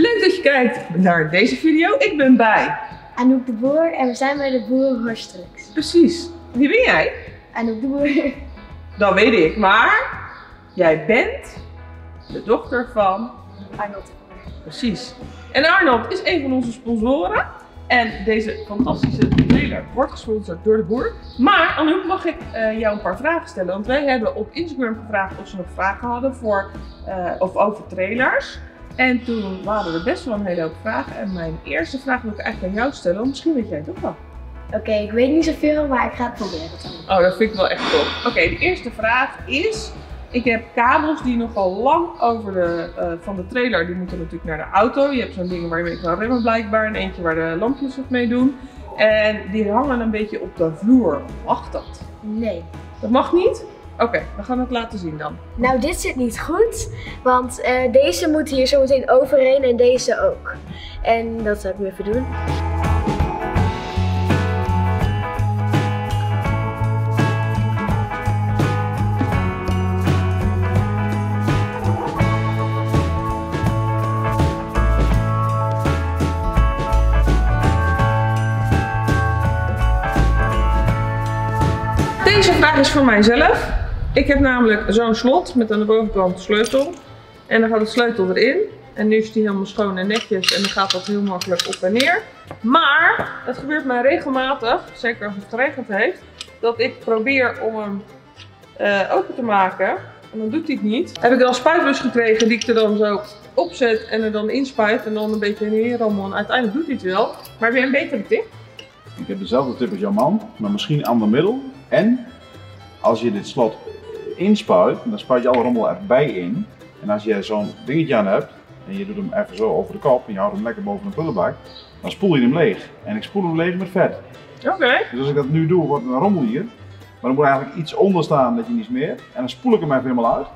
Leuk dat je kijkt naar deze video. Ik ben bij. Anouk de Boer en we zijn bij de Boerenhorstrux. Precies. Wie ben jij? Anouk de Boer. Dat weet ik, maar jij bent de dochter van. Arnold de Boer. Precies. En Arnold is een van onze sponsoren. En deze fantastische trailer wordt gesponsord door de boer. Maar Anouk, mag ik eh, jou een paar vragen stellen? Want wij hebben op Instagram gevraagd of ze nog vragen hadden voor, eh, of over trailers. En toen waren er best wel een hele hoop vragen. En mijn eerste vraag wil ik eigenlijk aan jou stellen. want Misschien weet jij het ook wel. Oké, ik weet niet zoveel, maar ik ga het proberen. Oh, dat vind ik wel echt top. Oké, de eerste vraag is. Ik heb kabels die nogal lang over de, eh, van de trailer, die moeten natuurlijk naar de auto. Je hebt zo'n ding waar je mee kan remmen blijkbaar en eentje waar de lampjes wat mee doen. En die hangen een beetje op de vloer. Mag dat? Nee. Dat mag niet? Oké, we gaan het laten zien dan. Nou, dit zit niet goed, want eh, deze moet hier zo meteen overheen en deze ook. En dat zal ik nu even doen. Deze vraag is voor mijzelf. Ik heb namelijk zo'n slot met aan de bovenkant de sleutel. En dan gaat de sleutel erin. En nu is die helemaal schoon en netjes en dan gaat dat heel makkelijk op en neer. Maar het gebeurt mij regelmatig, zeker als het geregend heeft, dat ik probeer om hem eh, open te maken. En dan doet hij het niet. Heb ik dan spuitbus gekregen die ik er dan zo opzet en er dan inspuit en dan een beetje rammel. En uiteindelijk doet hij het wel. Maar heb een betere tip? Ik heb dezelfde tip als jouw man, maar misschien ander middel. En als je dit slot inspuit, dan spuit je alle rommel erbij in. En als je zo'n dingetje aan hebt en je doet hem even zo over de kop en je houdt hem lekker boven de pullenbak, dan spoel je hem leeg. En ik spoel hem leeg met vet. Oké. Dus als ik dat nu doe, wordt een rommel hier. Maar dan moet er eigenlijk iets onder staan dat je niet smeert. En dan spoel ik hem even helemaal uit.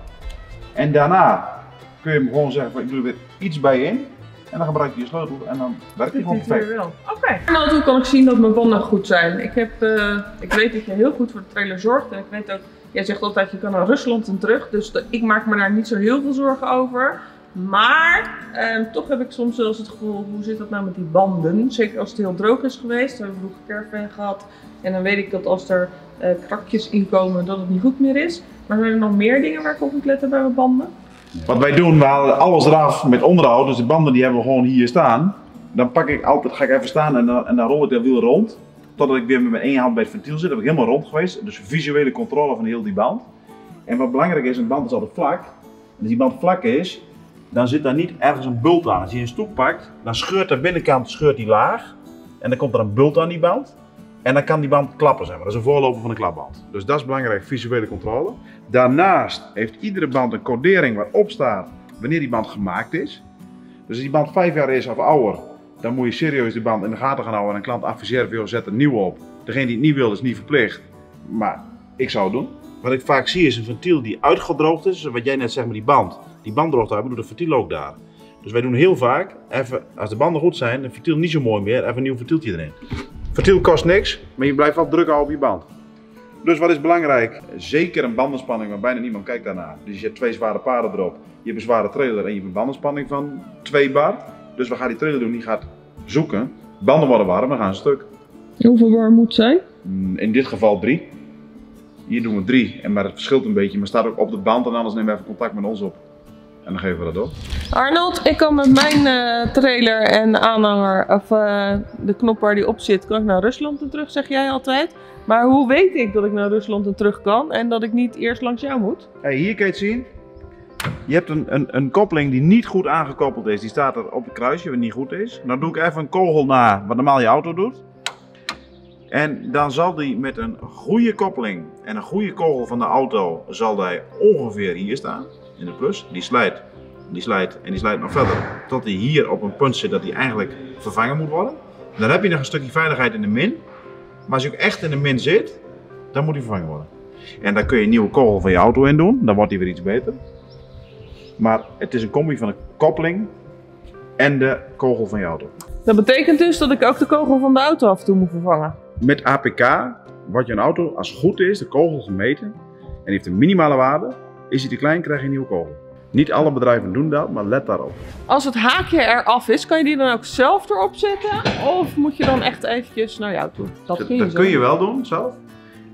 En daarna kun je hem gewoon zeggen van ik doe er weer iets bij in. En dan gebruik je je sleutel en dan werkt hij gewoon perfect. Oké. Nou, hoe kan ik zien dat mijn banden goed zijn? Ik, heb, eh, ik weet dat je heel goed voor de trailer zorgt. En ik weet ook, jij zegt altijd je kan naar Rusland en terug. Dus de- ik maak me daar niet zo heel veel zorgen over. Maar eh, toch heb ik soms wel het gevoel, hoe zit dat nou met die banden? Zeker als het heel droog is geweest. We hebben vroeger caravan gehad. En dan weet ik dat als er eh, krakjes in komen, dat het niet goed meer is. Maar zijn er nog meer dingen waar ik op moet letten bij mijn banden? Wat wij doen, we halen alles eraf met onderhoud. Dus de banden die hebben we gewoon hier staan. Dan pak ik altijd, ga ik even staan en dan, en dan rol ik dat wiel rond. Totdat ik weer met mijn één hand bij het ventiel zit. Ben ik helemaal rond geweest. Dus visuele controle van heel die band. En wat belangrijk is, een band is altijd vlak. En als die band vlak is, dan zit daar niet ergens een bult aan. Als je een stoep pakt, dan scheurt de binnenkant scheurt die laag. En dan komt er een bult aan die band. En dan kan die band klappen, zeg maar. Dat is een voorloper van een klapband. Dus dat is belangrijk, visuele controle. Daarnaast heeft iedere band een codering waarop staat wanneer die band gemaakt is. Dus als die band 5 jaar is of ouder, dan moet je serieus de band in de gaten gaan houden en een klant adviseren van, zet een nieuwe op. Degene die het niet wil, is niet verplicht. Maar ik zou het doen. Wat ik vaak zie is een ventiel die uitgedroogd is. Wat jij net zegt met die band. Die band droogt uit, maar doe de ventiel ook daar. Dus wij doen heel vaak, even, als de banden goed zijn, een ventiel niet zo mooi meer, even een nieuw ventieltje erin. Ventiel kost niks, maar je blijft wel druk houden op je band. Dus wat is belangrijk? Zeker een bandenspanning, maar bijna niemand kijkt daarnaar. Dus je hebt twee zware paarden erop. Je hebt een zware trailer en je hebt een bandenspanning van 2 bar. Dus we gaan die trailer doen, die gaat zoeken. Banden worden warm, dan gaan ze stuk. Hoeveel warm moet zijn? Mm, In dit geval 3. Hier doen we 3, en maar het verschilt een beetje. Maar staat ook op de band en anders nemen we even contact met ons op. En dan geven we dat op. Arnold, ik kan met mijn eh, trailer en aanhanger, of eh, de knop waar die op zit, kan ik naar Rusland en terug, zeg jij altijd. Maar hoe weet ik dat ik naar Rusland en terug kan en dat ik niet eerst langs jou moet? Hey, hier kan je het zien. Je hebt een, een, een koppeling die niet goed aangekoppeld is. Die staat er op het kruisje, wat niet goed is. Dan doe ik even een kogel na, wat normaal je auto doet. En dan zal die met een goede koppeling en een goede kogel van de auto, zal hij ongeveer hier staan, in de plus. Die slijt, die slijt en die slijt nog verder, tot hij hier op een punt zit dat hij eigenlijk vervangen moet worden. Dan heb je nog een stukje veiligheid in de min. Maar als je ook echt in de min zit, dan moet hij vervangen worden. En daar kun je een nieuwe kogel van je auto in doen, dan wordt die weer iets beter. Maar het is een combi van de koppeling en de kogel van je auto. Dat betekent dus dat ik ook de kogel van de auto af en toe moet vervangen. Met APK wordt je een auto, als het goed is, de kogel gemeten. En heeft een minimale waarde. Is hij te klein, krijg je een nieuwe kogel. Niet alle bedrijven doen dat, maar let daarop. Als het haakje eraf is, kan je die dan ook zelf erop zetten? Of moet je dan echt eventjes naar jou toe? Dat, Dat, dat kun je wel doen zelf.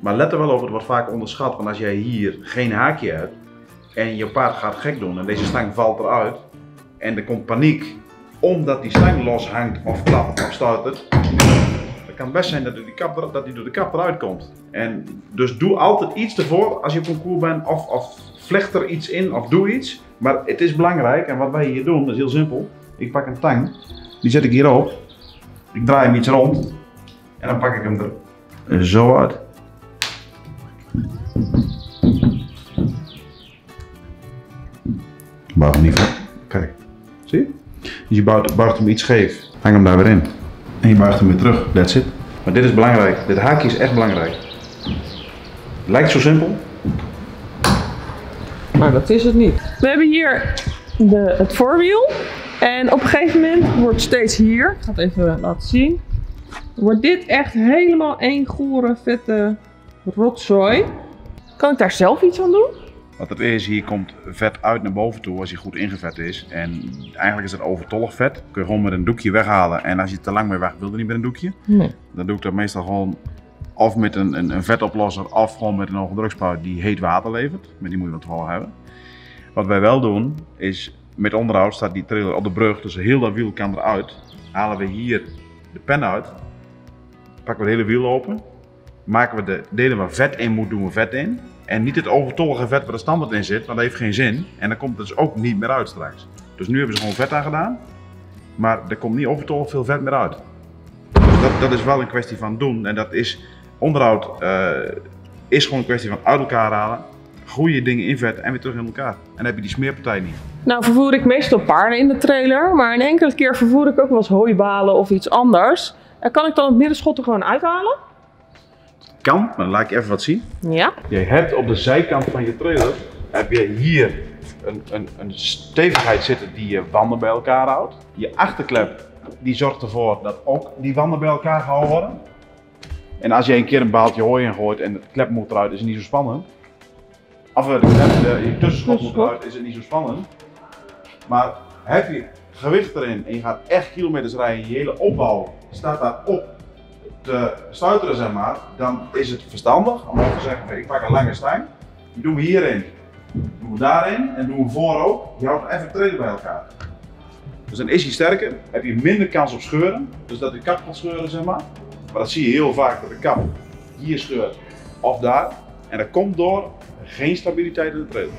Maar let er wel op, het wordt vaak onderschat. Want als jij hier geen haakje hebt en je paard gaat gek doen en deze stang valt eruit en er komt paniek omdat die stang loshangt of klapt of stuitert, dan kan het best zijn dat die, kap, dat door de kap eruit komt. En dus doe altijd iets ervoor als je op concours bent of, of vlecht er iets in of doe iets. Maar het is belangrijk en wat wij hier doen, is heel simpel. Ik pak een tang, die zet ik hierop, ik draai hem iets rond en dan pak ik hem er zo uit. Hem niet voor. Kijk, zie je? Dus je buigt, buigt hem iets scheef, hang hem daar weer in. En je buigt hem weer terug, that's it. Maar dit is belangrijk, dit haakje is echt belangrijk. Lijkt zo simpel, Maar dat is het niet. We hebben hier de, het voorwiel. En op een gegeven moment wordt steeds hier, ik ga het even laten zien, wordt dit echt helemaal één gore, vette rotzooi. Kan ik daar zelf iets aan doen? Wat het is, hier komt vet uit naar boven toe als hij goed ingevet is. En eigenlijk is het overtollig vet. Kun je gewoon met een doekje weghalen. En als je te lang mee weg wilde niet met een doekje. Nee. Dan doe ik dat meestal gewoon of met een, een, een vetoplosser of gewoon met een hoge drukspuit die heet water levert. Maar die moet je wel toevallig hebben. Wat wij wel doen is met onderhoud staat die trailer op de brug, dus heel dat wiel kan eruit. Halen we hier de pen uit, pakken we het hele wiel open, maken we de delen waar vet in moet, doen we vet in. En niet het overtollige vet waar de standaard in zit, want dat heeft geen zin. En dan komt het dus ook niet meer uit straks. Dus nu hebben ze gewoon vet aan gedaan, maar er komt niet overtollig veel vet meer uit. Dus dat, dat is wel een kwestie van doen. En dat is, onderhoud eh, is gewoon een kwestie van uit elkaar halen, goede dingen invetten en weer terug in elkaar. En dan heb je die smeerpartij niet. Nou vervoer ik meestal paarden in de trailer, maar een enkele keer vervoer ik ook wel eens hooibalen of iets anders. En kan ik dan het middenschot er gewoon uithalen? Kan, maar dan laat ik even wat zien. Ja. Je hebt op de zijkant van je trailer, heb je hier een, een, een stevigheid zitten die je wanden bij elkaar houdt. Je achterklep, die zorgt ervoor dat ook die wanden bij elkaar gehouden worden. En als je een keer een baaltje hooi ingooit en de klep moet eruit, is het niet zo spannend. Of de klep, de, je tussenschot moet eruit, is het niet zo spannend. Maar heb je gewicht erin en je gaat echt kilometers rijden, je hele opbouw staat daar op te stuiteren, zeg maar, dan is het verstandig om te zeggen: ik pak een lange stang, die doen we hierin, doen we daarin en doen we voor ook. Je houdt even treden bij elkaar. Dus dan is hij sterker, heb je minder kans op scheuren, dus dat de kap kan scheuren, zeg maar. Maar dat zie je heel vaak dat de kap hier scheurt of daar. En dat komt door geen stabiliteit in de trailer.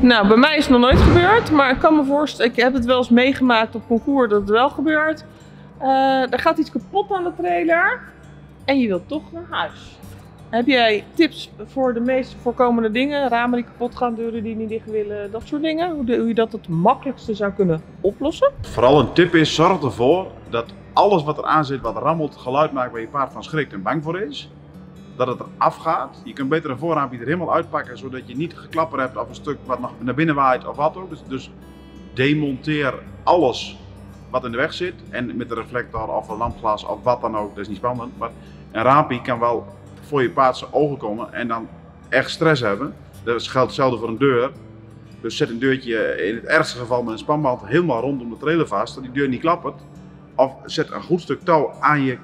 Nou, bij mij is het nog nooit gebeurd, maar ik kan me voorstellen, ik heb het wel eens meegemaakt op concours dat het wel gebeurt. Eh, er gaat iets kapot aan de trailer en je wilt toch naar huis. Heb jij tips voor de meest voorkomende dingen? Ramen die kapot gaan, deuren die niet dicht willen, dat soort dingen? Hoe, de- je dat het makkelijkste zou kunnen oplossen? Vooral een tip is, zorg ervoor dat alles wat er aan zit, wat rammelt, geluid maakt waar je paard van schrikt en bang voor is, dat het er afgaat. Je kunt beter een voorraampje er helemaal uitpakken, zodat je niet geklapper hebt of een stuk wat nog naar binnen waait of wat ook. Dus, dus demonteer alles wat in de weg zit en met een reflector of een lampglas of wat dan ook, dat is niet spannend. Maar een raampje kan wel voor je paard zijn ogen komen en dan echt stress hebben. Dat geldt hetzelfde voor een deur. Dus zet een deurtje in het ergste geval met een spanband helemaal rondom de trailer vast, dat die deur niet klappert. Of zet een goed stuk touw aan je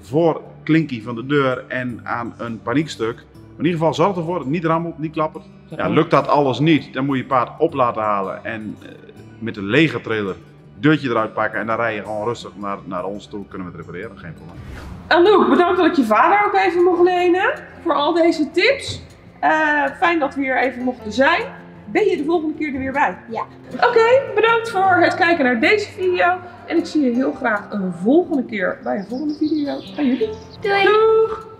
voorklinkie van de deur en aan een paniekstuk. Maar in ieder geval zorg ervoor dat het niet rammelt, niet klappert. Ja, lukt dat alles niet, dan moet je paard op laten halen en eh, met een lege trailer deurtje eruit pakken en dan rij je gewoon rustig naar, naar ons toe. Kunnen we het repareren, geen probleem. Anouk, bedankt dat ik je vader ook even mocht lenen voor al deze tips. Eh, fijn dat we hier even mochten zijn. Ben je de volgende keer er weer bij? Ja. Oké, bedankt voor het kijken naar deze video. En ik zie je heel graag een volgende keer bij een volgende video. Bij jullie. Doei! Doeg!